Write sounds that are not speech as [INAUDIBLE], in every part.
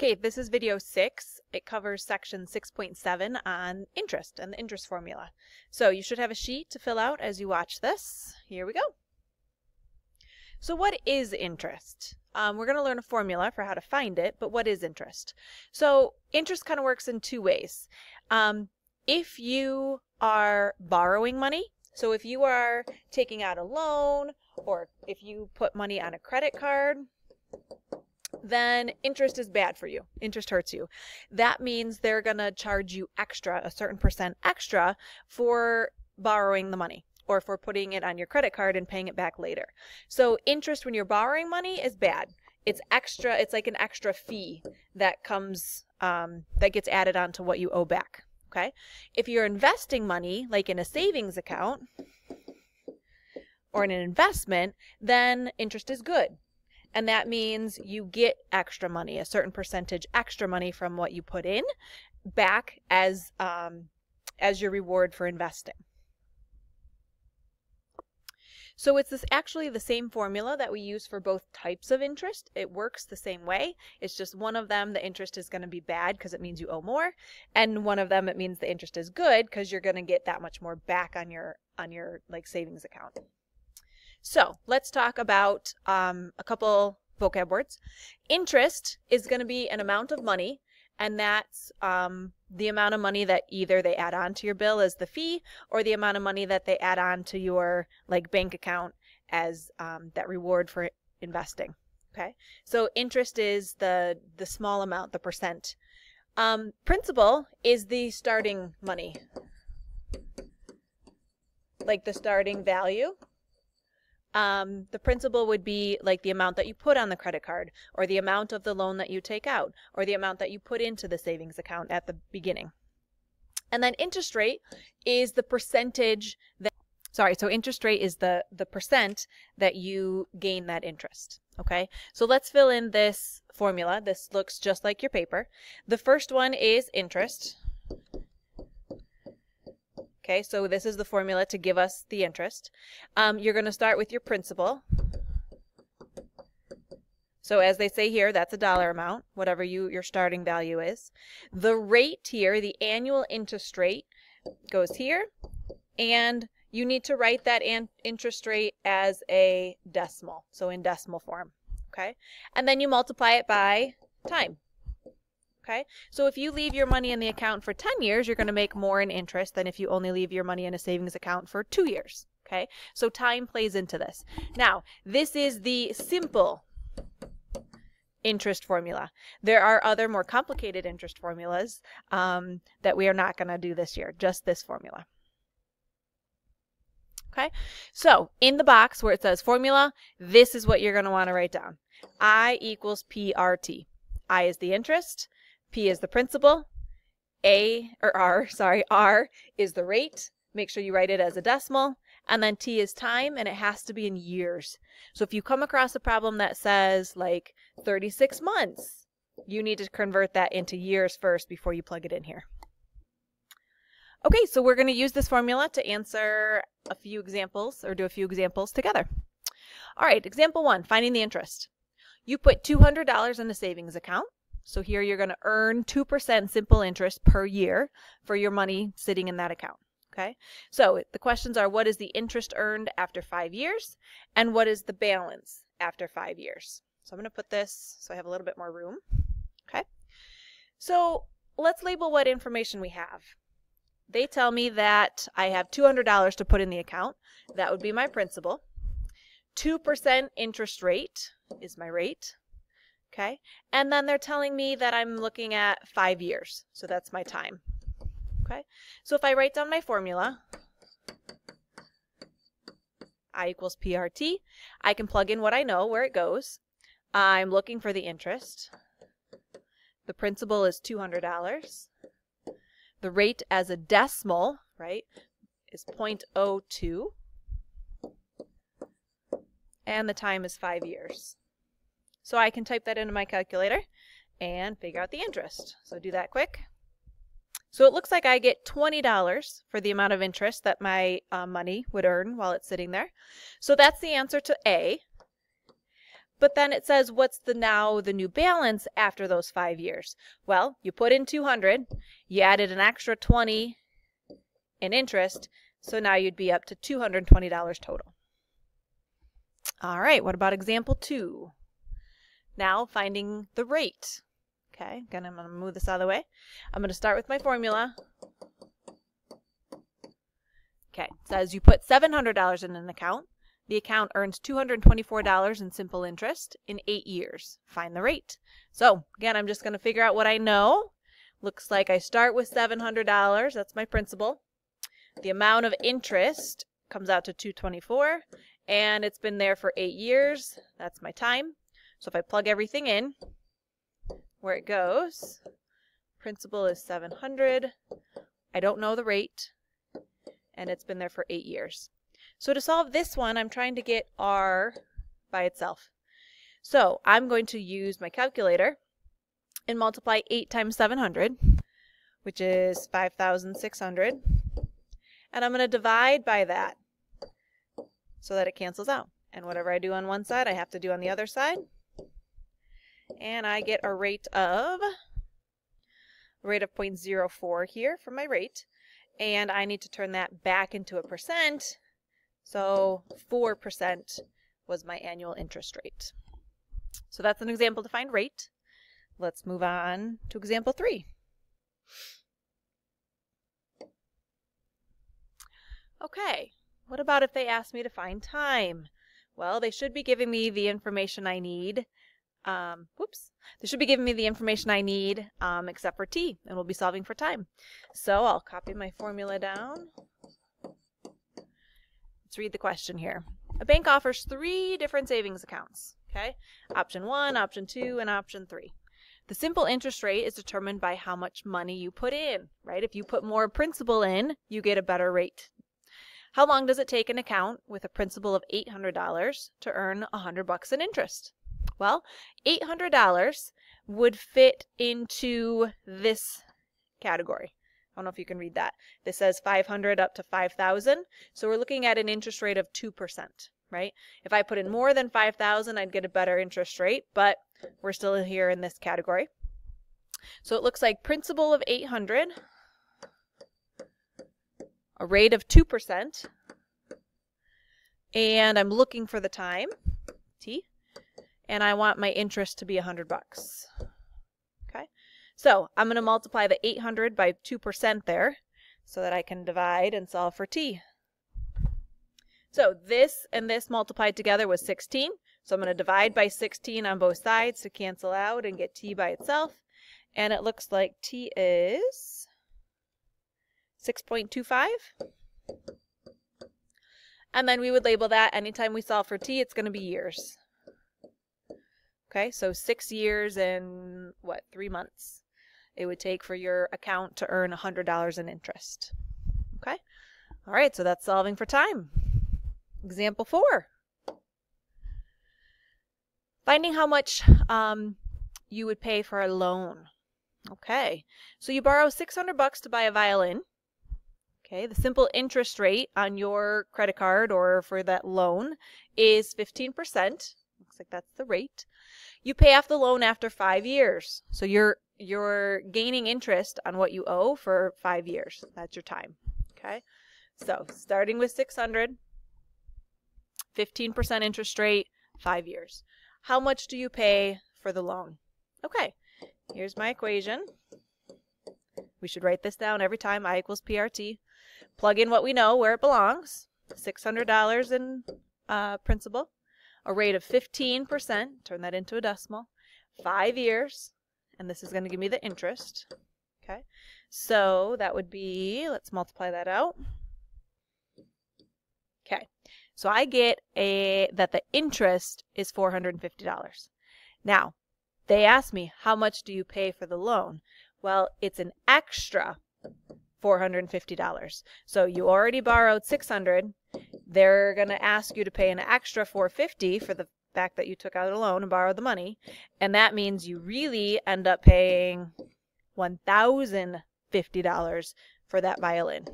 Okay, this is video six. It covers section 6.7 on interest and the interest formula. So you should have a sheet to fill out as you watch this. Here we go. So what is interest? Um, we're going to learn a formula for how to find it, but what is interest? So interest kind of works in two ways. Um, if you are borrowing money, so if you are taking out a loan or if you put money on a credit card, then interest is bad for you. Interest hurts you. That means they're going to charge you extra, a certain percent extra for borrowing the money or for putting it on your credit card and paying it back later. So interest when you're borrowing money is bad. It's extra, it's like an extra fee that comes, um, that gets added onto what you owe back. Okay. If you're investing money, like in a savings account or in an investment, then interest is good and that means you get extra money, a certain percentage extra money from what you put in back as um, as your reward for investing. So it's this actually the same formula that we use for both types of interest. It works the same way. It's just one of them the interest is going to be bad because it means you owe more, and one of them it means the interest is good because you're going to get that much more back on your on your like savings account. So let's talk about um, a couple vocab words. Interest is going to be an amount of money, and that's um, the amount of money that either they add on to your bill as the fee, or the amount of money that they add on to your like bank account as um, that reward for investing. Okay, so interest is the the small amount, the percent. Um, principal is the starting money, like the starting value um, the principal would be like the amount that you put on the credit card or the amount of the loan that you take out or the amount that you put into the savings account at the beginning. And then interest rate is the percentage that sorry, so interest rate is the the percent that you gain that interest. Okay? So let's fill in this formula. This looks just like your paper. The first one is interest. Okay, so this is the formula to give us the interest. Um, you're going to start with your principal. So as they say here, that's a dollar amount, whatever you your starting value is. The rate here, the annual interest rate, goes here, and you need to write that interest rate as a decimal, so in decimal form. Okay, and then you multiply it by time. Okay, so if you leave your money in the account for 10 years, you're going to make more in interest than if you only leave your money in a savings account for two years. Okay, so time plays into this. Now, this is the simple interest formula. There are other more complicated interest formulas um, that we are not going to do this year, just this formula. Okay, so in the box where it says formula, this is what you're going to want to write down. I equals PRT. I is the interest, P is the principal, A, or R, [LAUGHS] sorry, R is the rate. Make sure you write it as a decimal. And then T is time, and it has to be in years. So if you come across a problem that says like 36 months, you need to convert that into years first before you plug it in here. Okay, so we're going to use this formula to answer a few examples or do a few examples together. All right, example one, finding the interest. You put $200 in a savings account. So here you're going to earn 2% simple interest per year for your money sitting in that account. Okay, so the questions are what is the interest earned after five years and what is the balance after five years? So I'm going to put this so I have a little bit more room. Okay, so let's label what information we have. They tell me that I have $200 to put in the account. That would be my principal. 2% interest rate is my rate. Okay. And then they're telling me that I'm looking at five years. So that's my time. Okay. So if I write down my formula, I equals PRT, I can plug in what I know, where it goes. I'm looking for the interest. The principal is $200. The rate as a decimal, right, is 0.02. And the time is five years. So I can type that into my calculator and figure out the interest. So do that quick. So it looks like I get $20 for the amount of interest that my uh, money would earn while it's sitting there. So that's the answer to A. But then it says, what's the now the new balance after those five years? Well, you put in 200, you added an extra 20 in interest, so now you'd be up to $220 total. All right, what about example two? Now finding the rate. Okay, again, I'm going to move this out of the way. I'm going to start with my formula. Okay, it says you put $700 in an account. The account earns $224 in simple interest in eight years. Find the rate. So again, I'm just going to figure out what I know. Looks like I start with $700. That's my principal. The amount of interest comes out to 224 and it's been there for eight years. That's my time. So if I plug everything in, where it goes, principal is 700. I don't know the rate and it's been there for eight years. So to solve this one, I'm trying to get R by itself. So I'm going to use my calculator and multiply 8 times 700, which is 5,600. And I'm going to divide by that so that it cancels out. And whatever I do on one side, I have to do on the other side. And I get a rate of, rate of 0.04 here for my rate. And I need to turn that back into a percent so 4% was my annual interest rate. So that's an example to find rate. Let's move on to example three. Okay, what about if they ask me to find time? Well, they should be giving me the information I need. Um, whoops. They should be giving me the information I need, um, except for t, and we'll be solving for time. So I'll copy my formula down. Let's read the question here. A bank offers three different savings accounts. Okay, option one, option two, and option three. The simple interest rate is determined by how much money you put in, right? If you put more principal in, you get a better rate. How long does it take an account with a principal of $800 to earn 100 bucks in interest? Well, $800 would fit into this category. I don't know if you can read that. This says 500 up to 5,000. So we're looking at an interest rate of 2%, right? If I put in more than 5,000, I'd get a better interest rate, but we're still here in this category. So it looks like principal of 800, a rate of 2%, and I'm looking for the time, T, and I want my interest to be 100 bucks. Okay, so I'm going to multiply the 800 by 2% there so that I can divide and solve for t. So this and this multiplied together was 16. So I'm going to divide by 16 on both sides to cancel out and get t by itself. And it looks like t is 6.25. And then we would label that anytime we solve for t, it's going to be years. Okay, so six years and what, three months it would take for your account to earn $100 in interest. Okay? All right, so that's solving for time. Example four. Finding how much um, you would pay for a loan. Okay, so you borrow 600 bucks to buy a violin. Okay, the simple interest rate on your credit card or for that loan is 15%. Looks like that's the rate. You pay off the loan after five years. So you're you're gaining interest on what you owe for five years. That's your time. Okay. So starting with 600, 15% interest rate, five years. How much do you pay for the loan? Okay. Here's my equation. We should write this down every time. I equals PRT. Plug in what we know where it belongs. $600 in uh, principal. A rate of 15%. Turn that into a decimal. Five years and this is going to give me the interest. Okay, so that would be, let's multiply that out. Okay, so I get a that the interest is $450. Now, they ask me, how much do you pay for the loan? Well, it's an extra $450. So you already borrowed 600. They're going to ask you to pay an extra 450 for the fact that you took out a loan and borrowed the money. And that means you really end up paying $1,050 for that violin.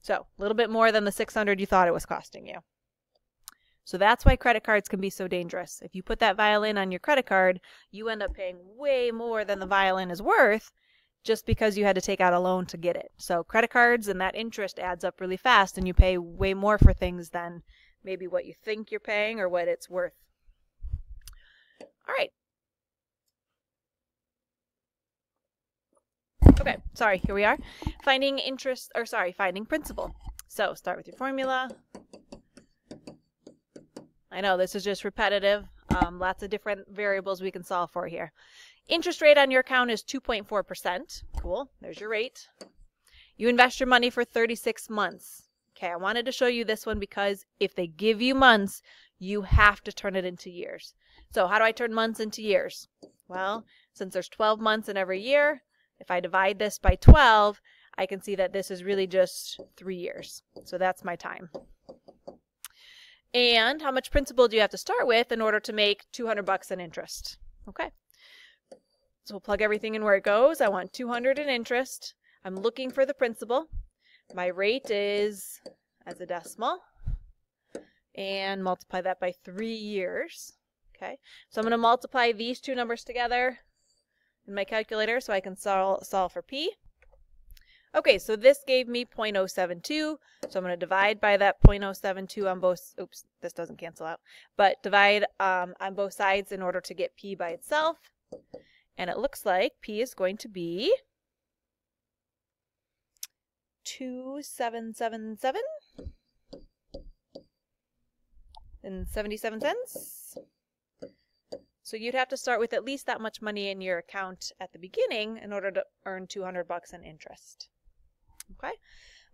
So a little bit more than the 600 you thought it was costing you. So that's why credit cards can be so dangerous. If you put that violin on your credit card, you end up paying way more than the violin is worth just because you had to take out a loan to get it. So credit cards and that interest adds up really fast and you pay way more for things than maybe what you think you're paying or what it's worth. All right. Okay, sorry, here we are. Finding interest, or sorry, finding principal. So start with your formula. I know this is just repetitive. Um, lots of different variables we can solve for here. Interest rate on your account is 2.4%. Cool, there's your rate. You invest your money for 36 months. Okay, I wanted to show you this one because if they give you months, you have to turn it into years. So how do I turn months into years? Well, since there's 12 months in every year, if I divide this by 12, I can see that this is really just three years. So that's my time. And how much principal do you have to start with in order to make 200 bucks in interest? Okay. So we'll plug everything in where it goes. I want 200 in interest. I'm looking for the principal. My rate is as a decimal and multiply that by three years. Okay, so I'm going to multiply these two numbers together in my calculator so I can sol solve for P. Okay, so this gave me 0.072, so I'm going to divide by that 0.072 on both, oops, this doesn't cancel out, but divide um, on both sides in order to get P by itself. And it looks like P is going to be 2777 and 77 cents. So you'd have to start with at least that much money in your account at the beginning in order to earn 200 bucks in interest. Okay.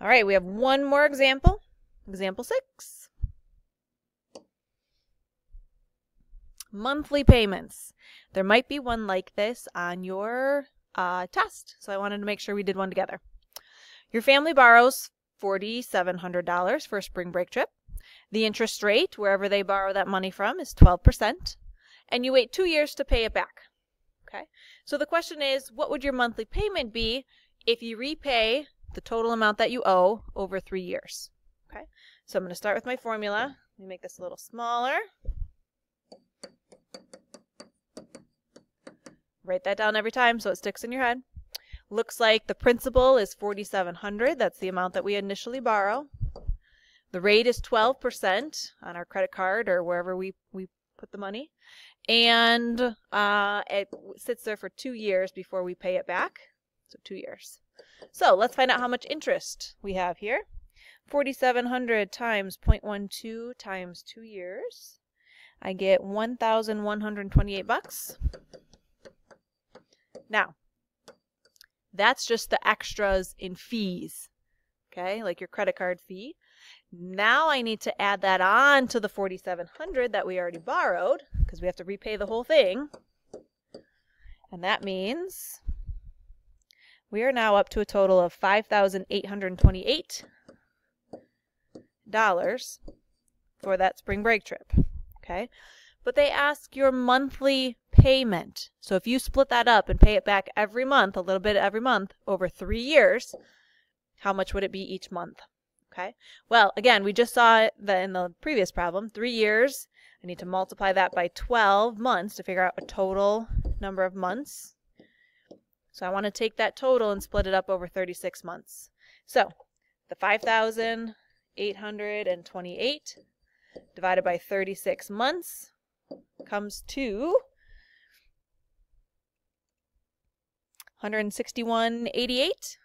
All right, we have one more example. Example six. Monthly payments. There might be one like this on your uh, test, so I wanted to make sure we did one together. Your family borrows $4,700 for a spring break trip. The interest rate, wherever they borrow that money from, is 12%, and you wait two years to pay it back. Okay, so the question is, what would your monthly payment be if you repay the total amount that you owe over three years. Okay, so I'm going to start with my formula. Let me make this a little smaller. Write that down every time so it sticks in your head. Looks like the principal is 4700 That's the amount that we initially borrow. The rate is 12% on our credit card or wherever we, we put the money. And uh, it sits there for two years before we pay it back. So two years. So let's find out how much interest we have here. 4,700 times 0.12 times two years. I get 1,128 bucks. Now, that's just the extras in fees, okay, like your credit card fee. Now I need to add that on to the 4,700 that we already borrowed because we have to repay the whole thing. And that means we are now up to a total of $5,828 for that spring break trip. Okay. But they ask your monthly payment. So if you split that up and pay it back every month, a little bit every month, over three years, how much would it be each month? Okay. Well, again, we just saw that in the previous problem, three years. I need to multiply that by 12 months to figure out a total number of months so I want to take that total and split it up over 36 months. So the 5,828 divided by 36 months comes to 161.88.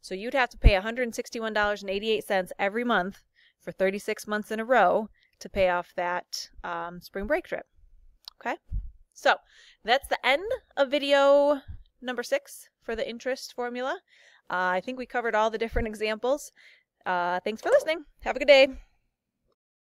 So you'd have to pay $161.88 every month for 36 months in a row to pay off that um, spring break trip. Okay? So that's the end of video number six for the interest formula. Uh, I think we covered all the different examples. Uh, thanks for listening. Have a good day.